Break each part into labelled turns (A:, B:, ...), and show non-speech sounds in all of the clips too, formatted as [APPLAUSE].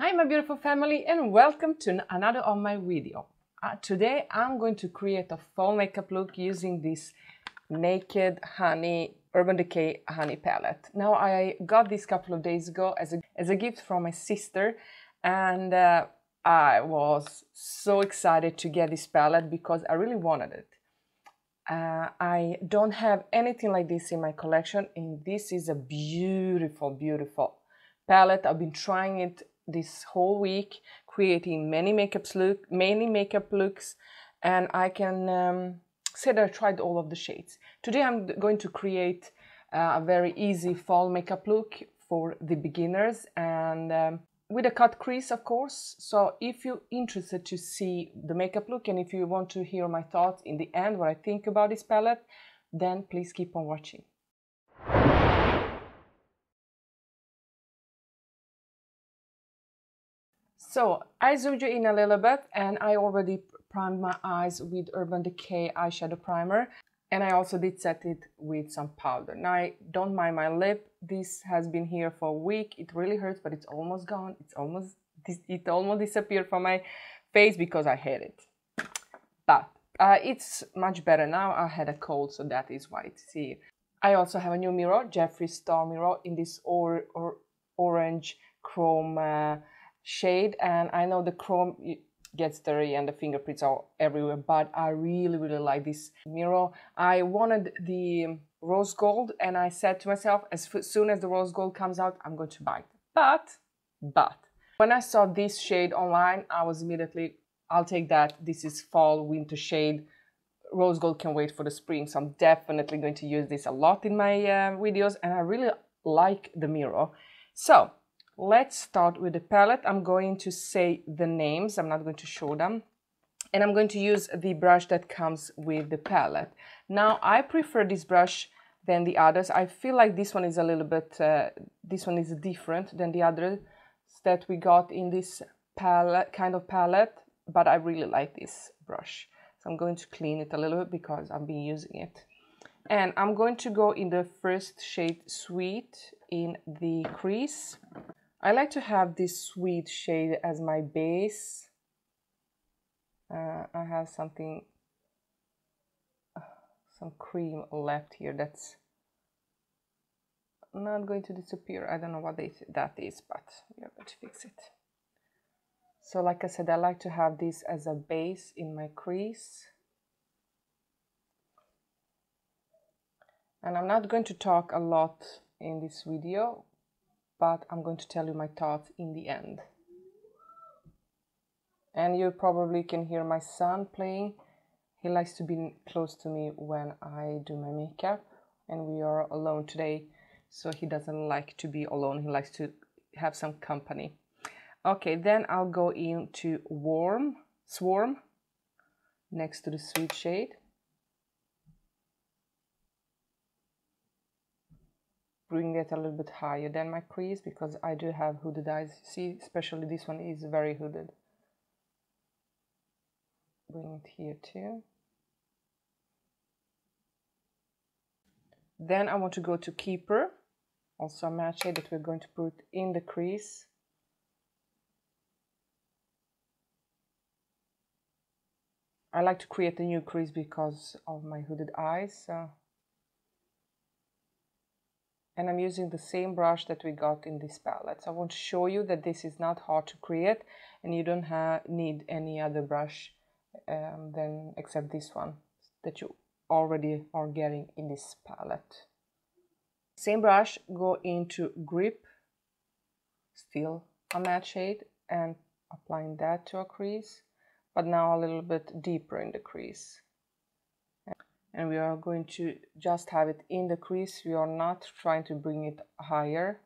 A: Hi my beautiful family and welcome to another of my video. Uh, today I'm going to create a fall makeup look using this Naked Honey Urban Decay Honey Palette. Now I got this couple of days ago as a, as a gift from my sister and uh, I was so excited to get this palette because I really wanted it. Uh, I don't have anything like this in my collection and this is a beautiful, beautiful palette. I've been trying it this whole week, creating many makeup look, many makeup looks, and I can um, say that I tried all of the shades. Today I'm going to create uh, a very easy fall makeup look for the beginners and um, with a cut crease of course so if you're interested to see the makeup look and if you want to hear my thoughts in the end what I think about this palette then please keep on watching So I zoomed you in a little bit and I already primed my eyes with Urban Decay eyeshadow primer and I also did set it with some powder. Now I don't mind my lip. This has been here for a week. It really hurts but it's almost gone. It's almost it almost disappeared from my face because I hate it. But uh, it's much better now. I had a cold so that is why it's here. I also have a new mirror, Jeffree Star mirror in this or, or orange chrome uh, shade and I know the chrome gets dirty and the fingerprints are everywhere but I really really like this mirror. I wanted the rose gold and I said to myself as soon as the rose gold comes out I'm going to buy it. But, but when I saw this shade online I was immediately I'll take that. This is fall winter shade. Rose gold can wait for the spring so I'm definitely going to use this a lot in my uh, videos and I really like the mirror. So Let's start with the palette. I'm going to say the names. I'm not going to show them. And I'm going to use the brush that comes with the palette. Now, I prefer this brush than the others. I feel like this one is a little bit, uh, this one is different than the others that we got in this palette, kind of palette, but I really like this brush. So I'm going to clean it a little bit because I've been using it. And I'm going to go in the first shade Sweet in the crease. I like to have this sweet shade as my base. Uh, I have something, uh, some cream left here that's not going to disappear. I don't know what that is, but we are going to fix it. So like I said, I like to have this as a base in my crease. And I'm not going to talk a lot in this video but I'm going to tell you my thoughts in the end. And you probably can hear my son playing. He likes to be close to me when I do my makeup, and we are alone today, so he doesn't like to be alone. He likes to have some company. Okay, then I'll go into warm, swarm, next to the sweet shade. Bring it a little bit higher than my crease because I do have hooded eyes. See, especially this one is very hooded. Bring it here too. Then I want to go to Keeper, also a matte shade that we're going to put in the crease. I like to create a new crease because of my hooded eyes. So and I'm using the same brush that we got in this palette. So I want to show you that this is not hard to create and you don't have, need any other brush um, than except this one that you already are getting in this palette. Same brush, go into Grip, still a matte shade and applying that to a crease, but now a little bit deeper in the crease and we are going to just have it in the crease. We are not trying to bring it higher.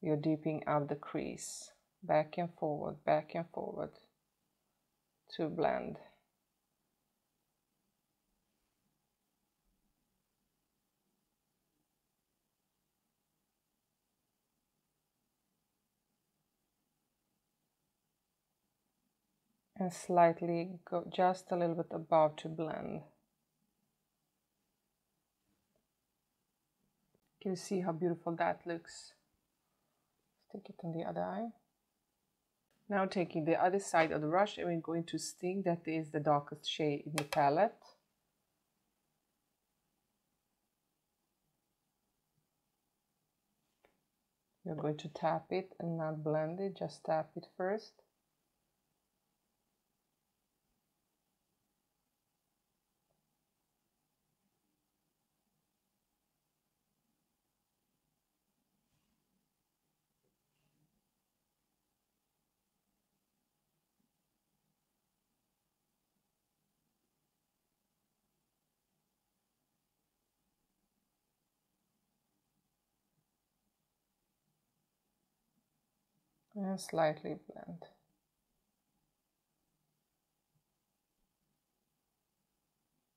A: We are deeping up the crease. Back and forward back and forward to blend. And slightly go just a little bit above to blend You see how beautiful that looks? Stick it on the other eye. Now taking the other side of the brush and we're going to sting that is the darkest shade in the palette. You're going to tap it and not blend it, just tap it first. And slightly blend.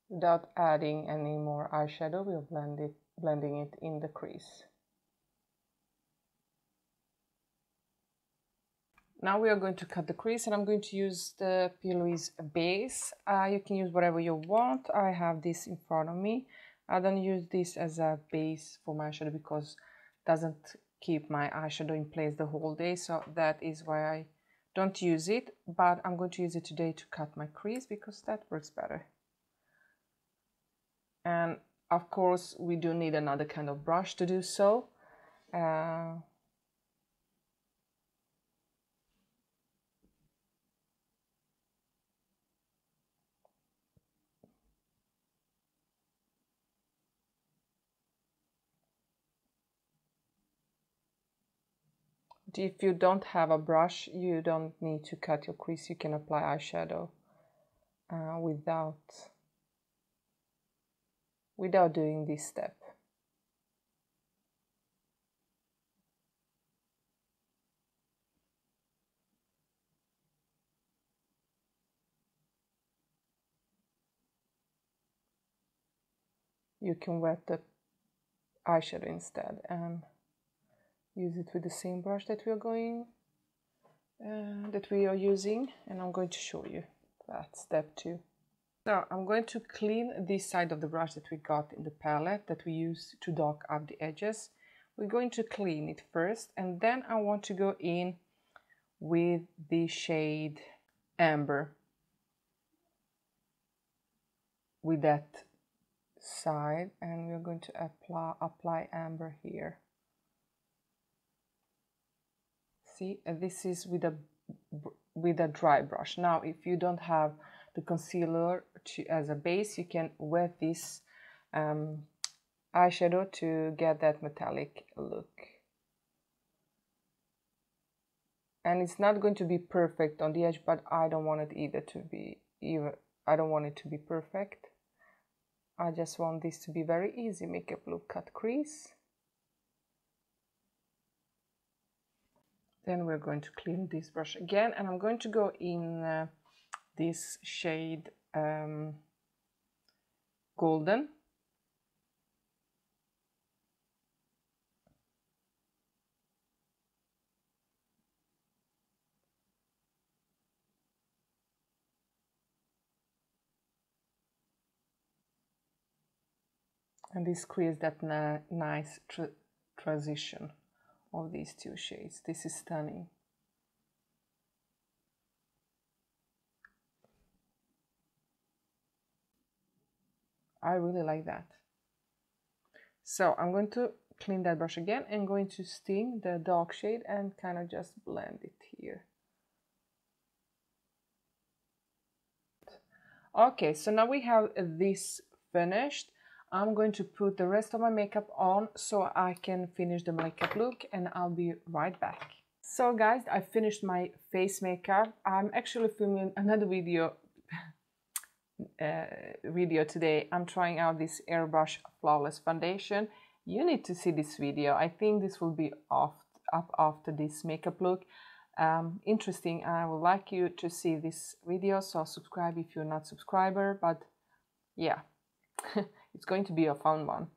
A: Without adding any more eyeshadow, we'll blend it, blending it in the crease. Now we are going to cut the crease and I'm going to use the P. Louise base. Uh, you can use whatever you want. I have this in front of me. I don't use this as a base for my eyeshadow because it doesn't keep my eyeshadow in place the whole day. So that is why I don't use it but I'm going to use it today to cut my crease because that works better. And of course we do need another kind of brush to do so. Uh, if you don't have a brush you don't need to cut your crease. You can apply eyeshadow uh, without without doing this step. You can wet the eyeshadow instead and use it with the same brush that we are going uh, that we are using and I'm going to show you that step two. Now I'm going to clean this side of the brush that we got in the palette that we use to dark up the edges. We're going to clean it first and then I want to go in with the shade Amber with that side and we're going to apply, apply Amber here. And this is with a with a dry brush. Now if you don't have the concealer to, as a base you can wet this um, eyeshadow to get that metallic look. And it's not going to be perfect on the edge but I don't want it either to be even I don't want it to be perfect. I just want this to be very easy makeup look cut crease Then we're going to clean this brush again and I'm going to go in uh, this shade um, golden. And this creates that nice tr transition of these two shades. This is stunning. I really like that. So I'm going to clean that brush again and going to sting the dark shade and kind of just blend it here. Okay, so now we have this finished I'm going to put the rest of my makeup on so I can finish the makeup look and I'll be right back. So guys, I finished my face makeup. I'm actually filming another video [LAUGHS] uh, video today. I'm trying out this Airbrush Flawless Foundation. You need to see this video. I think this will be off, up after this makeup look. Um, interesting. I would like you to see this video, so subscribe if you're not subscriber. But yeah. [LAUGHS] It's going to be a fun one.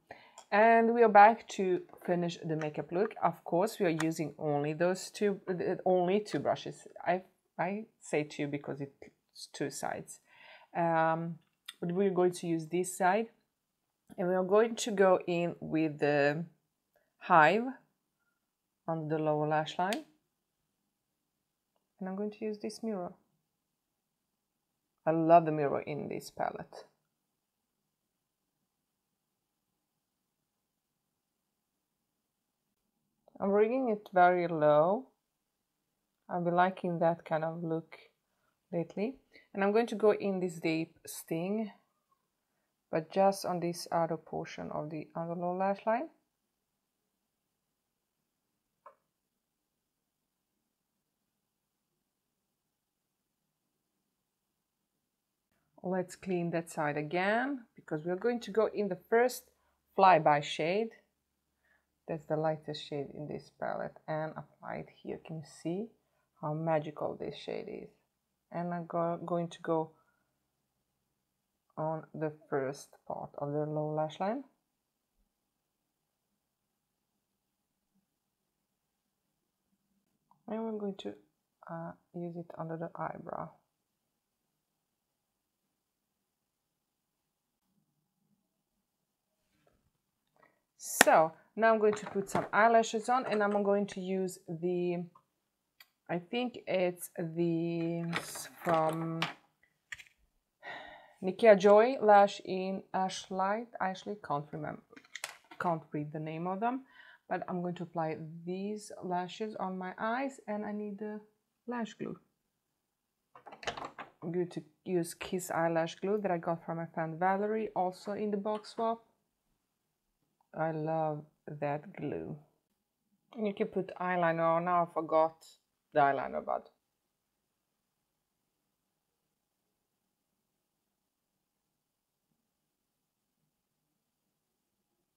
A: And we are back to finish the makeup look. Of course, we are using only those two, only two brushes. I, I say two because it's two sides. Um, but we're going to use this side. And we are going to go in with the Hive on the lower lash line. and I'm going to use this mirror. I love the mirror in this palette. I'm bringing it very low. I've been liking that kind of look lately. And I'm going to go in this deep sting, but just on this outer portion of the under lower lash line. Let's clean that side again because we're going to go in the first flyby shade that's the lightest shade in this palette. And apply it here can you see how magical this shade is? And I'm go going to go on the first part of the low lash line. And we're going to uh, use it under the eyebrow. So now I'm going to put some eyelashes on and I'm going to use the, I think it's the from Nikia Joy Lash in Ashlight. I actually can't remember, can't read the name of them, but I'm going to apply these lashes on my eyes and I need the lash glue. I'm going to use Kiss Eyelash Glue that I got from my friend Valerie, also in the box swap. I love that glue. And you can put eyeliner on. Now I forgot the eyeliner, but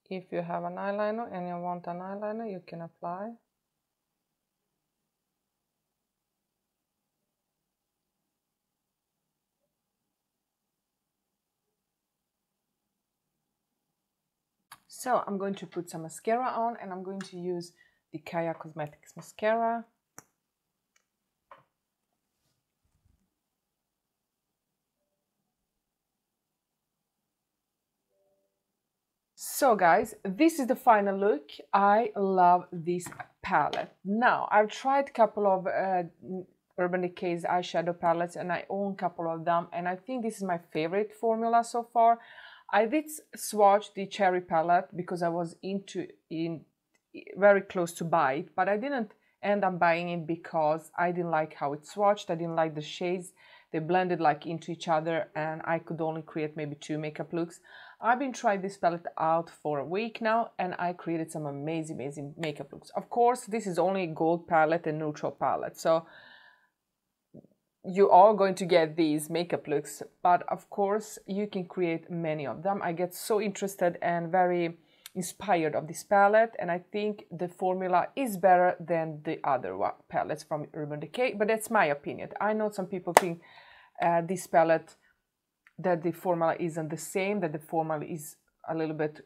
A: if you have an eyeliner and you want an eyeliner, you can apply. So I'm going to put some mascara on and I'm going to use the Kaya Cosmetics mascara. So guys, this is the final look. I love this palette. Now, I've tried a couple of uh, Urban Decay's eyeshadow palettes and I own a couple of them and I think this is my favorite formula so far. I did swatch the cherry palette because I was into in very close to buy it, but I didn't end up buying it because I didn't like how it swatched. I didn't like the shades. They blended like into each other and I could only create maybe two makeup looks. I've been trying this palette out for a week now and I created some amazing, amazing makeup looks. Of course, this is only gold palette and neutral palette. So you are going to get these makeup looks, but of course you can create many of them. I get so interested and very inspired of this palette and I think the formula is better than the other palettes from Urban Decay, but that's my opinion. I know some people think uh, this palette that the formula isn't the same, that the formula is a little bit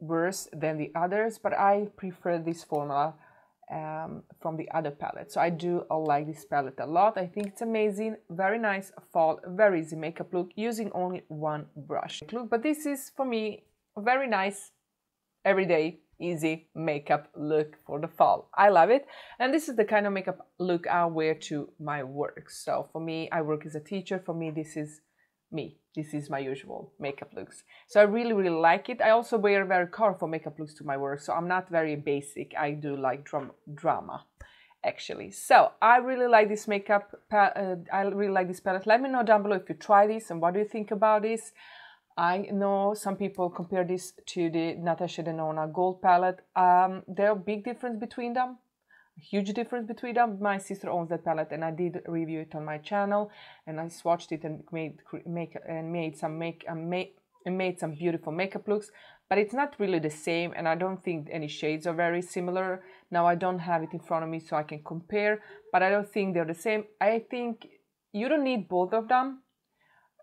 A: worse than the others, but I prefer this formula um, from the other palette. So I do like this palette a lot. I think it's amazing, very nice fall, very easy makeup look using only one brush. Look, but this is for me a very nice, everyday, easy makeup look for the fall. I love it. And this is the kind of makeup look I wear to my work. So for me, I work as a teacher. For me, this is me. This is my usual makeup looks. So I really, really like it. I also wear very colorful makeup looks to my work. So I'm not very basic. I do like drum drama actually. So I really like this makeup. Uh, I really like this palette. Let me know down below if you try this and what do you think about this. I know some people compare this to the Natasha Denona gold palette. Um, there are big difference between them huge difference between them. My sister owns that palette, and I did review it on my channel, and I swatched it and made make and made some make um, and made and made some beautiful makeup looks. But it's not really the same, and I don't think any shades are very similar. Now I don't have it in front of me, so I can compare, but I don't think they're the same. I think you don't need both of them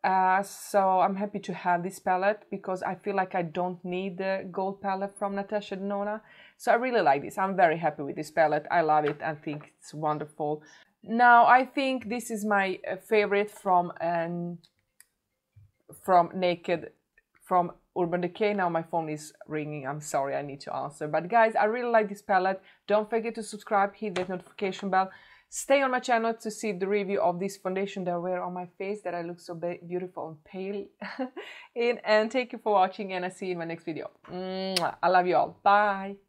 A: uh, so I'm happy to have this palette because I feel like I don't need the gold palette from Natasha Denona. So I really like this. I'm very happy with this palette. I love it. I think it's wonderful. Now I think this is my uh, favorite from um, from Naked from Urban Decay. Now my phone is ringing. I'm sorry, I need to answer. But guys, I really like this palette. Don't forget to subscribe, hit that notification bell Stay on my channel to see the review of this foundation that I wear on my face that I look so beautiful and pale [LAUGHS] in. And thank you for watching and I'll see you in my next video. I love you all. Bye.